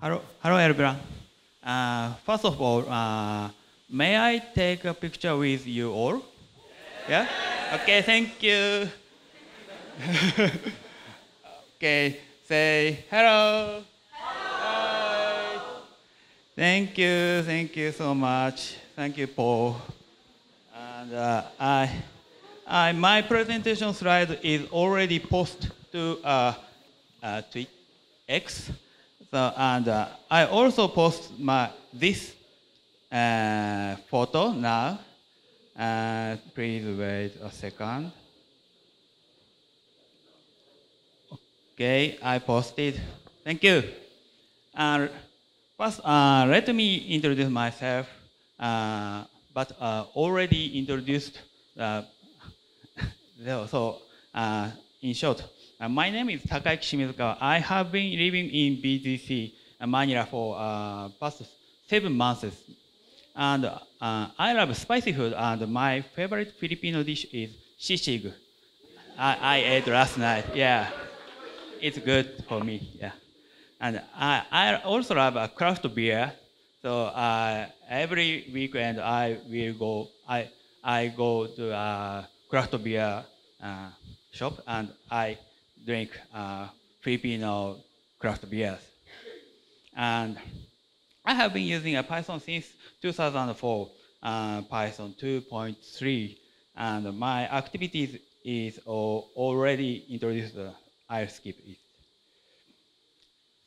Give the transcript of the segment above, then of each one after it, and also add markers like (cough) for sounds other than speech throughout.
Hello, hello everyone. Uh, first of all, uh, may I take a picture with you all? Yeah? Okay, thank you. (laughs) okay, say hello. Hi. Thank you, thank you so much. Thank you, Paul. And uh, I, I, my presentation slide is already posted to uh, uh, Twitter, X. So, and uh, I also post my this uh, photo now. Uh, please wait a second. Okay, I posted. Thank you. Uh, first, uh, let me introduce myself. Uh, but uh, already introduced. Uh, (laughs) so, uh, in short, uh, my name is Takayuki Shimizukawa. I have been living in BGC Manila for uh, past seven months. And uh, I love spicy food, and my favorite Filipino dish is sisig. I, I ate last night. Yeah, it's good for me. Yeah, and I, I also love a craft beer. So uh, every weekend I will go. I I go to a craft beer uh, shop and I drink uh, Filipino craft beers. And I have been using a Python since 2004, uh, Python 2.3, and my activities is already introduced. Uh, I'll skip it.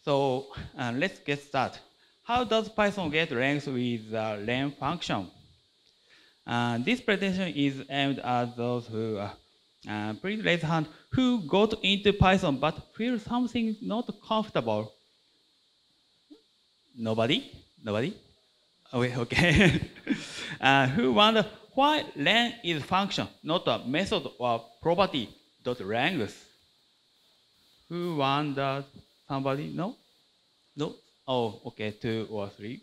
So uh, let's get started. How does Python get length with the len function? Uh, this presentation is aimed at those who, uh, uh, please raise hand, who got into Python but feel something not comfortable. Nobody? Nobody? Okay, okay. (laughs) uh, who wonder why len is function, not a method or property dot length? Who wonder? Somebody? No? No? Oh, okay, two or three.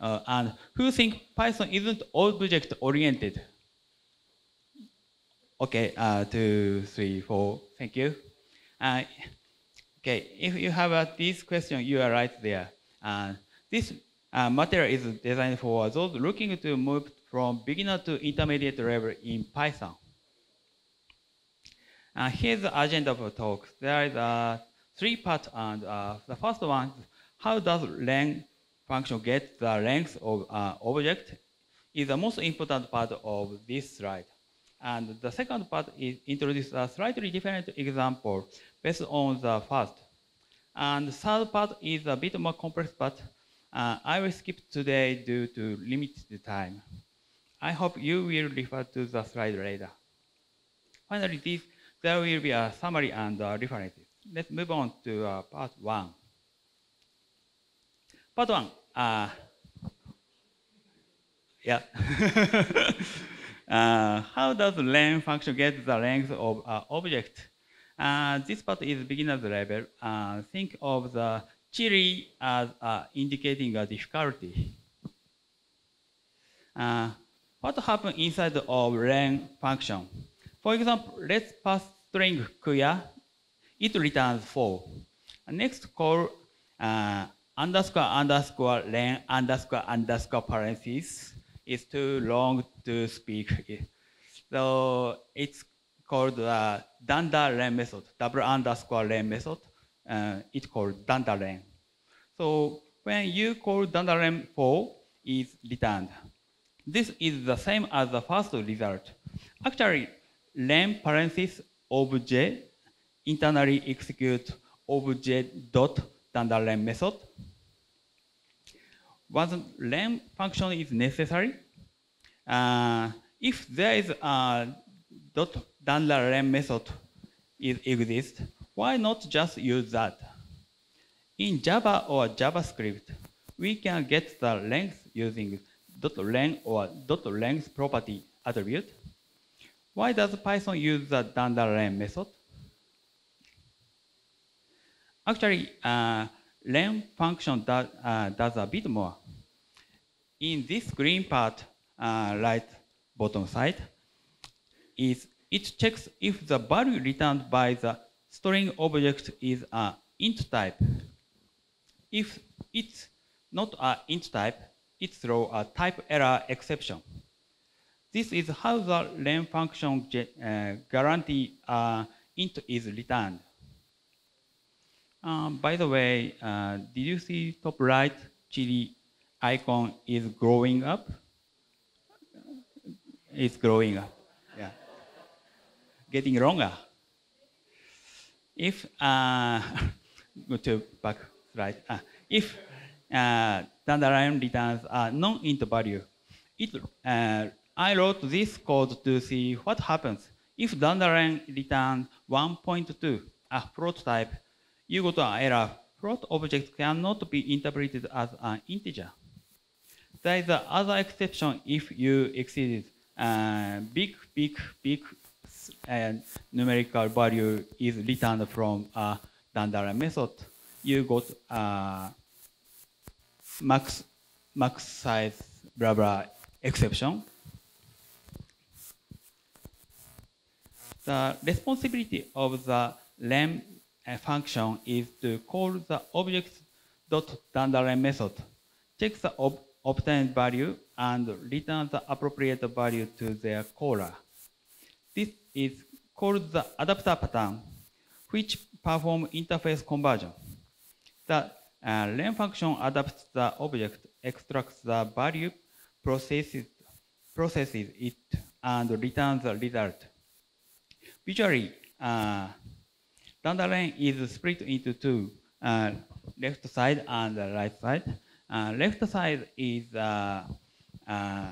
Uh, and who think Python isn't object oriented? Okay, uh, two, three, four. Thank you. Uh, okay, if you have uh, this question, you are right there. Uh, this uh, material is designed for those looking to move from beginner to intermediate level in Python. Uh, here's the agenda for talk. There is uh, three parts, and the first one, how does len function get the length of uh, object, is the most important part of this slide. And the second part is introduce a slightly different example based on the first. And the third part is a bit more complex, but uh, I will skip today due to limited time. I hope you will refer to the slide later. Finally, this, there will be a summary and uh, references. Let's move on to uh, part one. Part one, uh, yeah. (laughs) uh, how does len function get the length of uh, object? Uh, this part is beginner's level. Uh, think of the chili as uh, indicating a difficulty. Uh, what happens inside of len function? For example, let's pass string queer. It returns 4. Next call underscore underscore len underscore underscore parentheses is too long to speak. So it's called the method, double underscore len method. Uh, it's called dunder len. So when you call dunder len 4 is returned. This is the same as the first result. Actually, len parenthesis obj internally execute obj dot dunder len method. Once len function is necessary, if there is a dot dunder len method is exists, why not just use that? In Java or JavaScript, we can get the length using dot len or dot length property attribute. Why does Python use the dunder len method? Actually, uh, len function does, uh, does a bit more. In this green part, uh, right bottom side, is it checks if the value returned by the string object is an int type. If it's not an int type, it throws a type error exception. This is how the len function uh, guarantee uh, int is returned. Um, by the way, uh, did you see top right chili icon is growing up? It's growing up. Yeah. Getting longer. If uh, (laughs) go to back slide. Uh, if uh, dunder len returns a non-int value, it uh, I wrote this code to see what happens if dunder len returns 1.2, a prototype, type. You got an error. Float cannot be interpreted as an integer. There is another exception if you exceed Uh, big, big, big and numerical value is returned from uh, a dunder len method. You got uh, max max size blah blah exception. The responsibility of the len uh, function is to call the object dot object.dunder len method, check the ob obtained value, and return the appropriate value to their caller. This is called the adapter pattern, which perform interface conversion. The uh, len function adapts the object, extracts the value, processes, processes it, and returns the result. Visually, uh, dunder len is split into two, uh, left side and right side. Left side is uh, uh,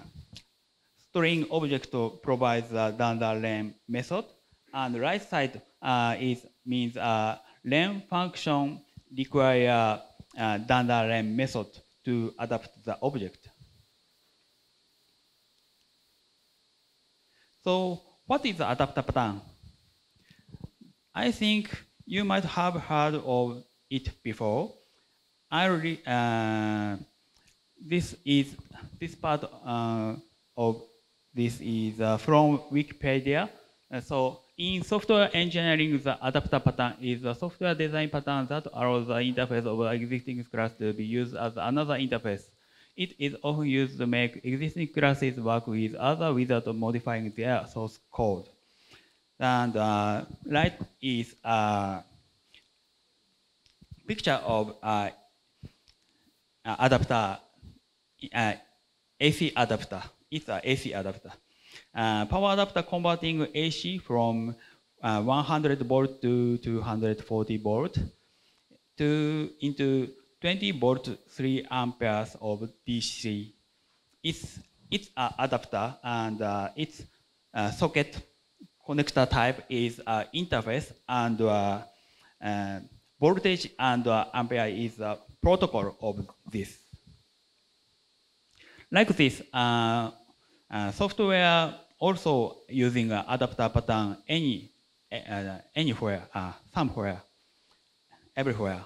string object provides the dunder len method, and right side uh, is means uh, len function require uh, dunder len method to adapt the object. So what is the adapter pattern? I think you might have heard of it before. I really, uh, this is this part uh, of this is uh, from Wikipedia. Uh, so in software engineering, the adapter pattern is a software design pattern that allows the interface of an existing class to be used as another interface. It is often used to make existing classes work with other without modifying their source code. And uh, right is a picture of uh, adapter, uh, AC adapter. It's an AC adapter. Uh, power adapter converting AC from uh, 100 volt to 240 volt to into 20 volt 3 amperes of DC. It's it's an adapter and uh, its uh, socket connector type is uh, interface and uh, uh, voltage and uh, ampere is a protocol of this. Like this, uh, uh, software also using uh, adapter pattern any uh, uh, anywhere, somewhere, everywhere.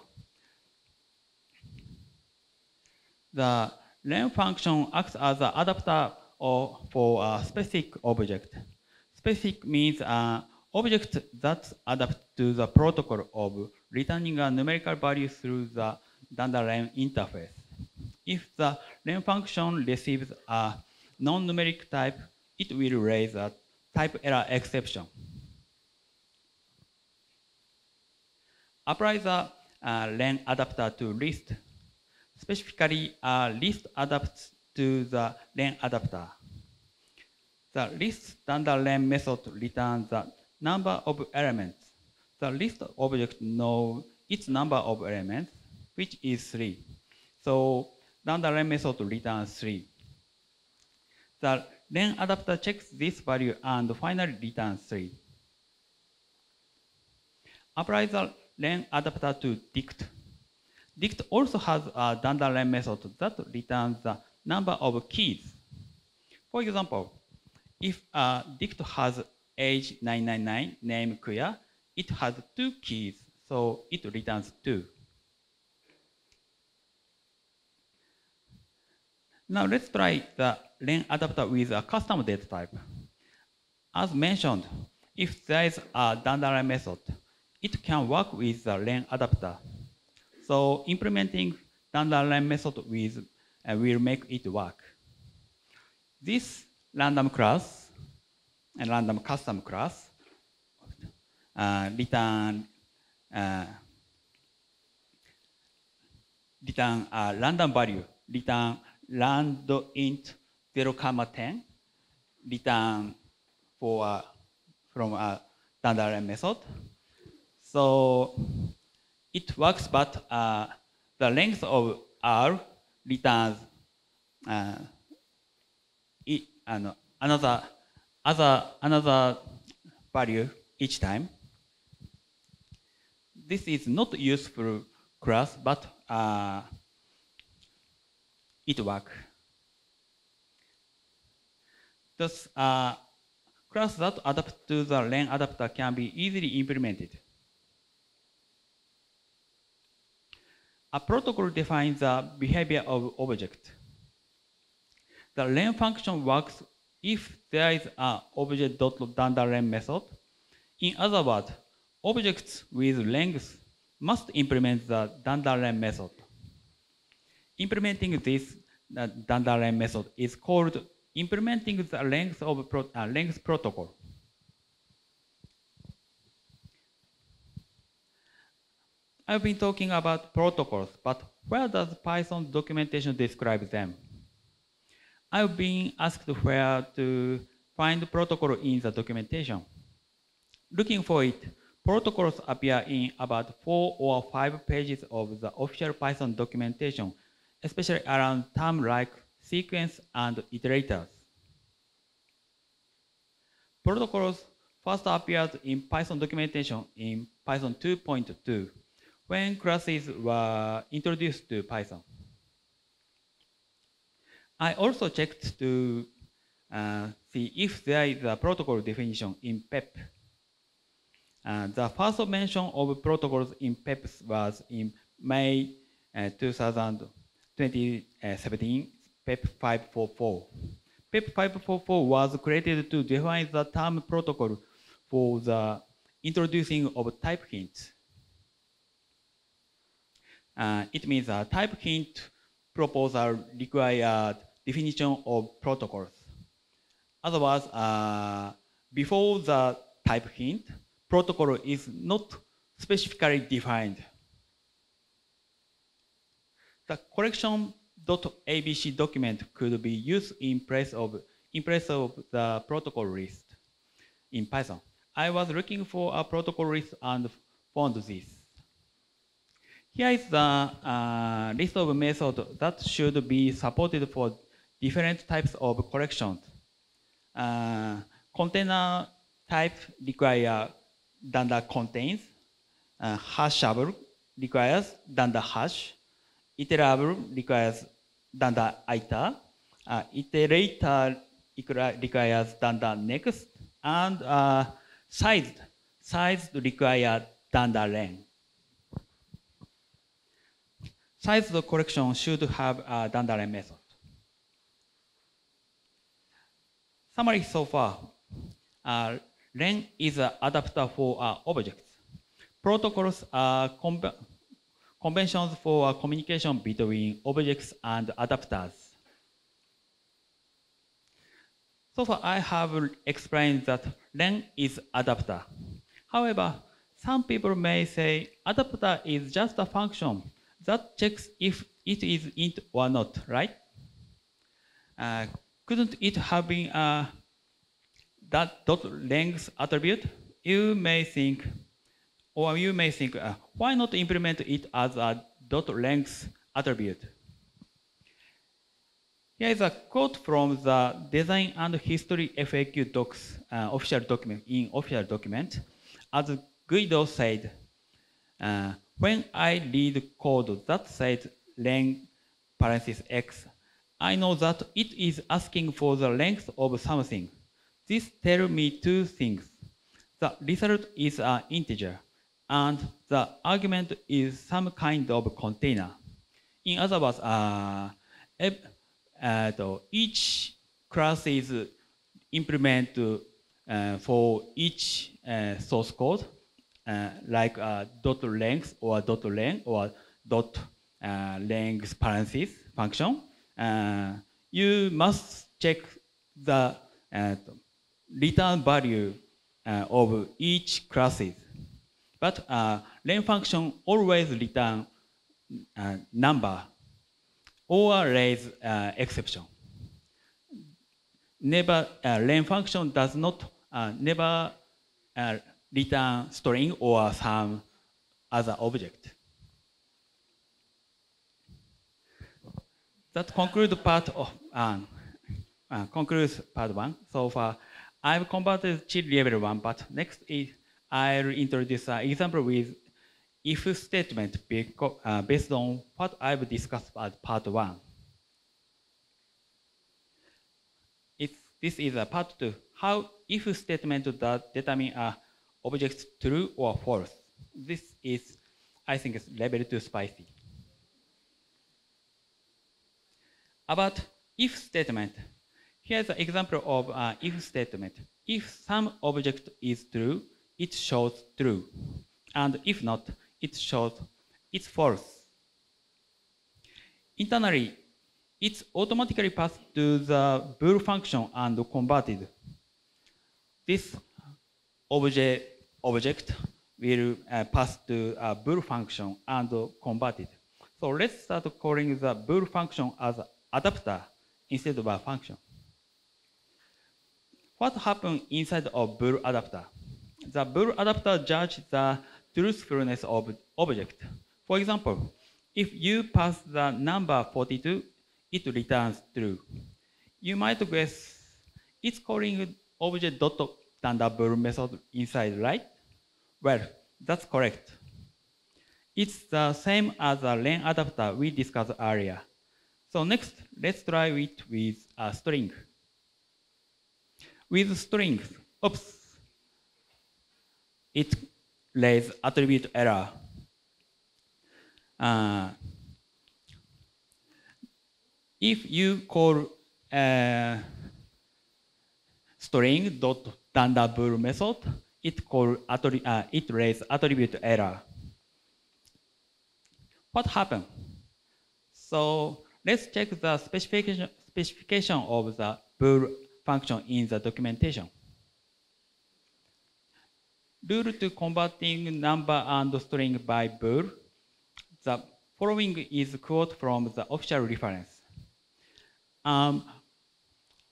The len function acts as an adapter or for a specific object. Specific means an object that adapts to the protocol of returning a numerical value through the dunder len interface. If the len function receives a non-numeric type, it will raise a type error exception. Apply the uh, len adapter to list. Specifically, a list adapts to the len adapter. The list standard len method returns the number of elements. The list object knows its number of elements, which is 3. So standard len method returns 3. The len adapter checks this value and finally returns 3. Apply the len adapter to dict. Dict also has a dunder len method that returns the number of keys. For example, if a dict has age 999 name queer, it has two keys, so it returns 2. Now let's try the len adapter with a custom data type. As mentioned, if there is a dunder len method, it can work with the len adapter. So implementing random method with, uh, will make it work. This random class and random custom class uh, return uh, return a random value, return rand int 0 comma 10, return for uh, from a standard method. So it works, but uh, the length of R returns uh, it, uh, another other another value each time. This is not useful class, but uh, it work. Thus, uh, class that adapt to the len adapter can be easily implemented. A protocol defines the behavior of object. The len function works if there is an object.len method. In other words, objects with length must implement the dunder len method. Implementing this uh, dunder len method is called implementing the length of pro uh, length protocol. I've been talking about protocols, but where does Python documentation describe them? I've been asked where to find protocol in the documentation. Looking for it, protocols appear in about four or five pages of the official Python documentation, especially around terms like sequence and iterators. Protocols first appeared in Python documentation in Python 2.2 when classes were introduced to Python. I also checked to uh, see if there is a protocol definition in PEP. Uh, the first mention of protocols in PEP was in May uh, 2017, PEP 544. PEP 544 was created to define the term protocol for the introducing of type hints. Uh, it means a type hint proposal required definition of protocols. Otherwise, uh, before the type hint, protocol is not specifically defined. The collection.abc document could be used in place of in place of the protocol list in Python. I was looking for a protocol list and found this. Here is the uh, list of methods that should be supported for different types of collections. Uh, container type require dunder contains. Uh, hashable requires dunder hash. Iterable requires dunder iter. Uh, iterator requires dunder next. And uh, sized, sized require dunder len. Sized collection should have a dunder len method. Summary so far. Uh, len is an adapter for uh, objects. Protocols are conventions for uh, communication between objects and adapters. So far, I have explained that len is adapter. However, some people may say adapter is just a function that checks if it is int or not, right? Uh, couldn't it have been a that dot length attribute? You may think, or you may think, uh, why not implement it as a dot length attribute? Here is a quote from the Design and History FAQ docs uh, official document in official document. As Guido said, uh, when I read code that says len parenthesis x, I know that it is asking for the length of something. This tells me two things. The result is an integer, and the argument is some kind of container. In other words, uh, uh, each class is implemented uh, for each uh, source code, uh, like uh, dot length or dot length or dot uh, length parentheses function, you must check the return value of each classes. But uh, len function always return uh, number or raise uh, exception. Never uh, len function does not uh, never uh, return string or some other object. That concludes part of um, uh, concludes part one. So far, I've converted to level one, but next is I'll introduce an example with if statement uh, based on what I've discussed at part one. It's, this is a part two. How if statement that determine a object true or false. This is, I think, it's level two spicy. About if statement. Here's an example of an if statement. If some object is true, it shows true. And if not, it shows it's false. Internally, it's automatically passed to the bool function and converted. This object, object will uh, pass to a bool function and converted. So let's start calling the bool function as adapter instead of a function. What happens inside of bool adapter? The bool adapter judges the truthfulness of object. For example, if you pass the number 42, it returns true. You might guess it's calling object dot bool method inside, right? Well, that's correct. It's the same as the len adapter we discussed earlier. So next, let's try it with a string. With strings, oops, it lays attribute error. Uh, if you call uh, string dot bool method, it call uh, it attribute error. What happened? So let's check the specification specification of the bool function in the documentation. Rule to converting number and string by bool. The following is quote from the official reference. Um,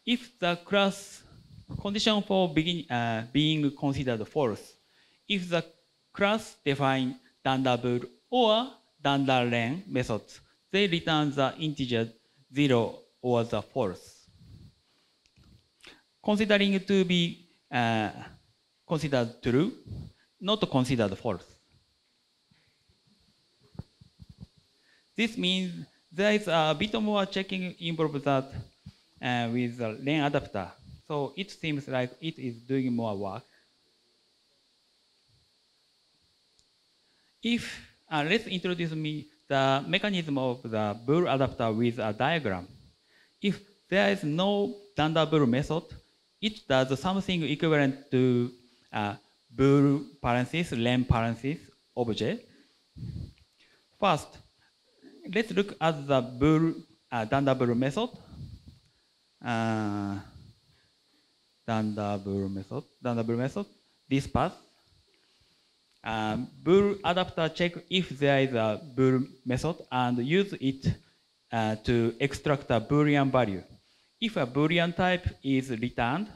if the class condition for begin, uh, being considered false, if the class define bool or len methods, they return the integer zero or the false. Considering to be uh, considered true, not considered false. This means there is a bit more checking involved that uh, with the len adapter. So it seems like it is doing more work. If uh, let's introduce me the mechanism of the bool adapter with a diagram. If there is no bool method, it does something equivalent to uh, bool parenthesis, len parenthesis object. First, let's look at the bool uh, method. Uh, method, bool method, this path. Um, bool adapter check if there is a bool method and use it uh, to extract a boolean value. If a boolean type is returned,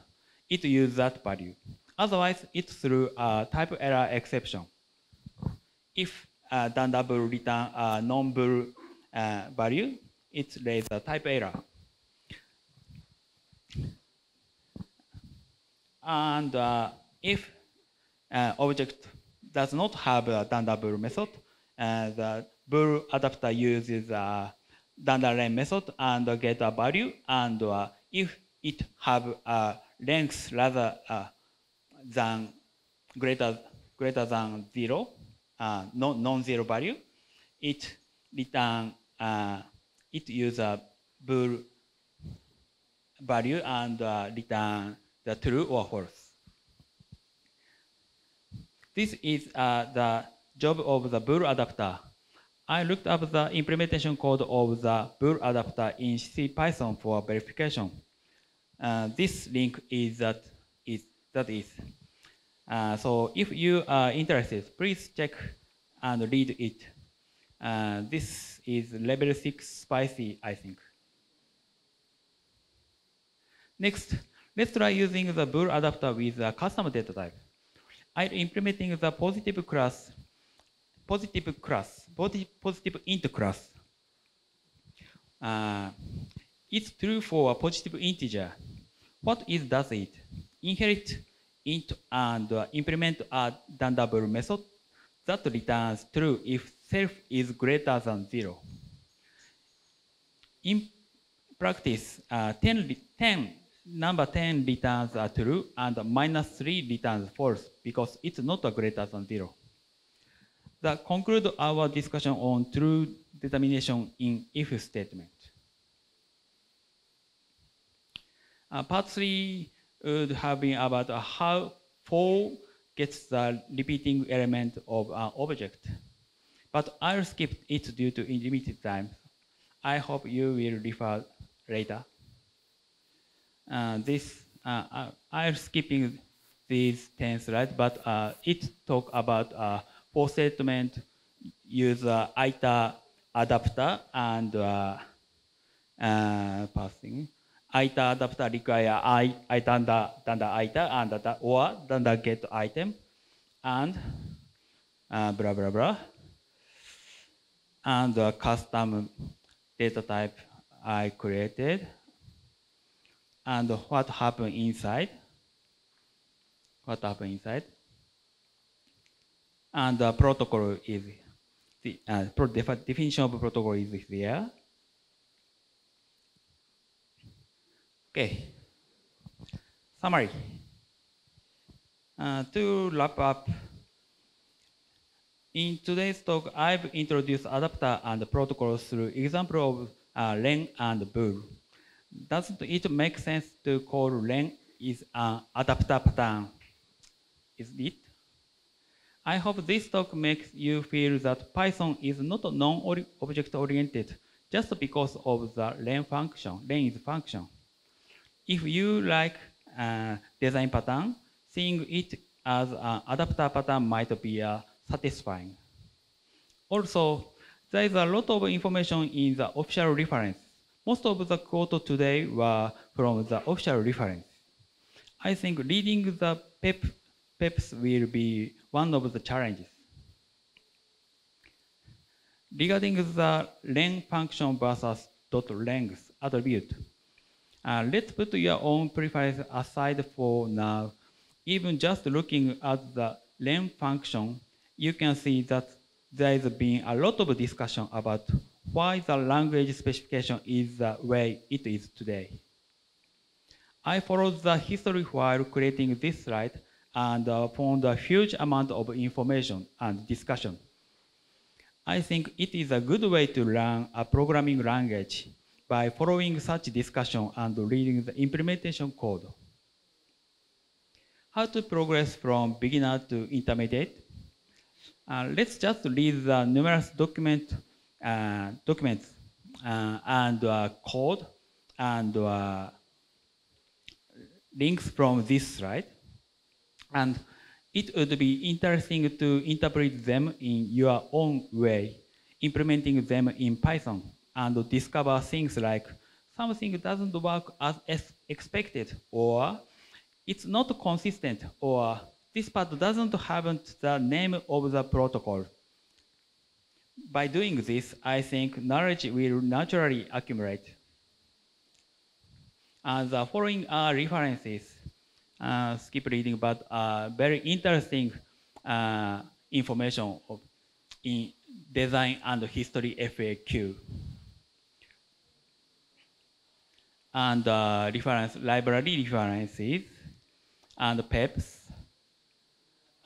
it uses that value. Otherwise, it through a type error exception. If uh, bool return a non-bool uh, value, it raises a type error. And uh, if uh, object does not have a bool method, uh, the bool adapter uses a len method and get a value. And uh, if it have a length rather uh, than greater greater than zero, uh, non non-zero value, it return uh, it use a bool value and uh, return the true or false. This is uh, the job of the bool adapter. I looked up the implementation code of the bool adapter in CPython for verification. Uh, this link is that is that is. Uh, so if you are interested, please check and read it. Uh, this is level 6 spicy, I think. Next, let's try using the bool adapter with a custom data type. I'm implementing the positive class, positive class, positive int class. Uh, it's true for a positive integer. What is does it? Inherit int and uh, implement a double method that returns true if self is greater than zero. In practice, uh, 10, 10 number 10 returns are true and minus 3 returns false because it's not greater than 0. That concludes our discussion on true determination in if statement. Uh, part 3 would have been about uh, how 4 gets the repeating element of an object. But I'll skip it due to limited time. I hope you will refer later. Uh, this uh, I'm skipping these 10 slides, but uh, it talk about uh, for statement use uh, iter adapter and uh, uh, passing. ITA adapter require I, I danda, dunder iter and the, or dunder getitem and uh, blah blah blah and uh, custom data type I created and what happened inside. What happened inside. And the protocol is, the uh, definition of protocol is here. Okay. Summary. Uh, to wrap up, in today's talk, I've introduced adapter and protocols through example of uh, len and bool doesn't it make sense to call len is an adapter pattern? Is it? I hope this talk makes you feel that Python is not non-object oriented just because of the len function, len is function. If you like a design pattern, seeing it as an adapter pattern might be uh, satisfying. Also, there is a lot of information in the official reference most of the quotes today were from the official reference. I think reading the PEP, PEPs will be one of the challenges. Regarding the len function versus dot length attribute, uh, let's put your own preference aside for now. Even just looking at the len function, you can see that there has been a lot of discussion about why the language specification is the way it is today. I followed the history while creating this slide and uh, found a huge amount of information and discussion. I think it is a good way to learn a programming language by following such discussion and reading the implementation code. How to progress from beginner to intermediate? Uh, let's just read the numerous document uh, documents uh, and uh, code and links from this slide. And it would be interesting to interpret them in your own way, implementing them in Python and discover things like something doesn't work as expected or it's not consistent or this part doesn't have the name of the protocol by doing this, I think knowledge will naturally accumulate. And the following are references. Uh, skip reading, but uh, very interesting uh, information in design and history FAQ. And uh, reference library references and PEPs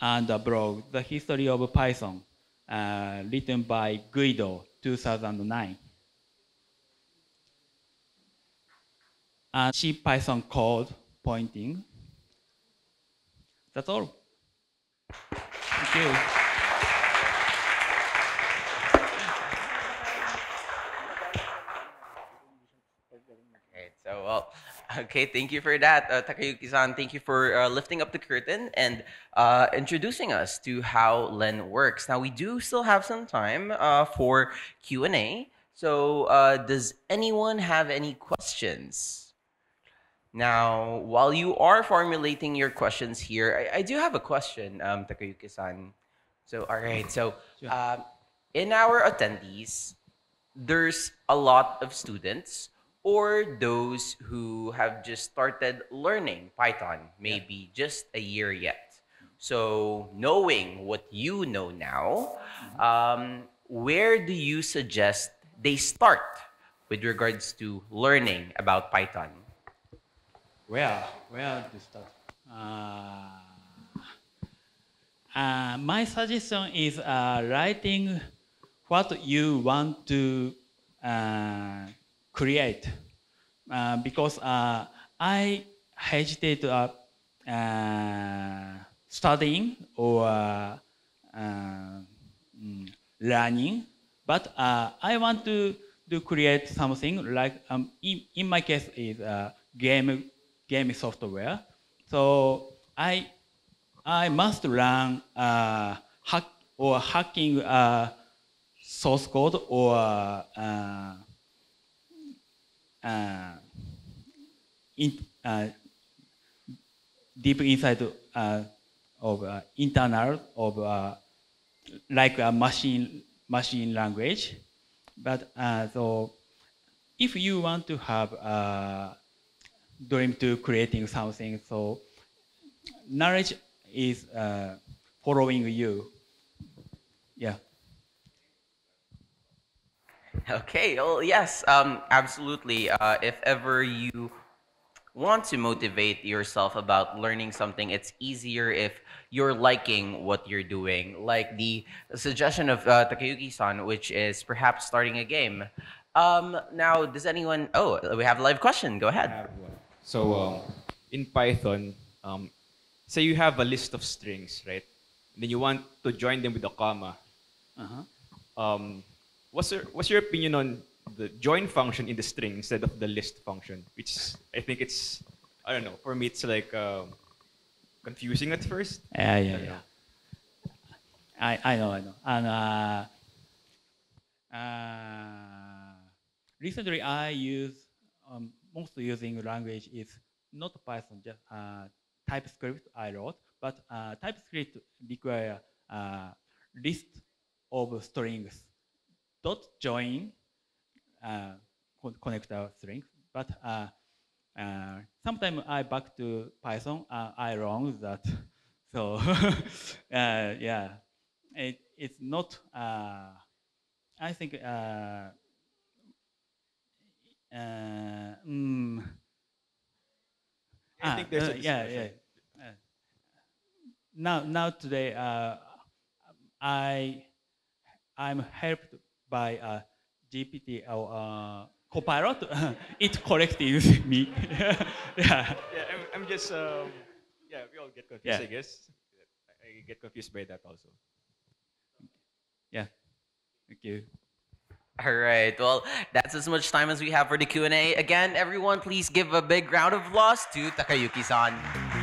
and a blog, the history of Python uh, written by Guido, 2009. And C Python code pointing. That's all. Thank you. (laughs) Okay, thank you for that, uh, Takayuki-san. Thank you for uh, lifting up the curtain and uh, introducing us to how Len works. Now, we do still have some time uh, for Q&A. So, uh, does anyone have any questions? Now, while you are formulating your questions here, I, I do have a question, um, Takayuki-san. So, all right. So, um, in our attendees, there's a lot of students or those who have just started learning Python, maybe just a year yet. So, knowing what you know now, um, where do you suggest they start with regards to learning about Python? Where? Where to start? Uh, uh, my suggestion is uh, writing what you want to uh, create. Uh, because uh, I hesitate uh, uh, studying or uh, uh, mm, learning, but I want to, to create something like um, in, in my case is game game software. So I I must learn hack or hacking source code or in, uh, deep inside uh, of uh, internal of uh, like a machine machine language. But uh, so if you want to have a dream to creating something, so knowledge is uh, following you. Yeah. Okay, well, yes, um, absolutely. Uh, if ever you want to motivate yourself about learning something, it's easier if you're liking what you're doing. Like the suggestion of uh, Takayuki-san, which is perhaps starting a game. Um, now, does anyone? Oh, we have a live question. Go ahead. So um, in Python, um, say you have a list of strings, right? Then you want to join them with a comma. Uh-huh. Um, what's your what's your opinion on the join function in the string instead of the list function? Which I think it's I don't know. For me, it's like um, confusing at first. Yeah, yeah, don't yeah. I, I know, I know. And uh, uh, recently, I use um, most using language is not Python, just uh, TypeScript I wrote, but uh, TypeScript require uh, list of strings dot join uh, con- connector string, but uh, uh, sometimes I back to Python. Uh, I wrong that, (laughs) so (laughs) uh, yeah, it, it's not. Uh, I think. Uh, uh, mm, I think there's a yeah, yeah. Uh, now, now today, uh, I I'm helped by uh, GPT or uh, Copilot. (laughs) it corrected me. (laughs) yeah. Yeah, I'm, I'm just um, yeah. We all get confused, Yeah. I guess. I get confused by that also. Yeah. Thank you. All right. Well, that's as much time as we have for the Q&A. Again, everyone, please give a big round of applause to Takayuki-san.